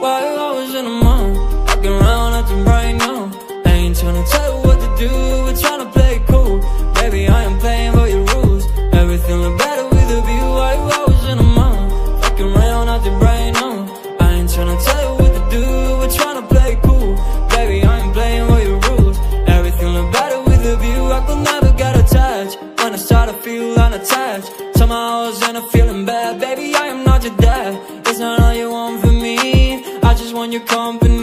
Why I was in a mall? Walking around acting right now. I ain't tryna tell you what to do We're tryna play it cool. Baby, I am playing by your rules. Everything look better with a view. Why I was in a mall? Walking around acting right now. I ain't tryna tell you what to do We're tryna play it cool. Baby, I ain't playing by your rules. Everything look better with a view. I could never get attached When I start to feel unattached. Somehow I was in a feeling bad Baby, your company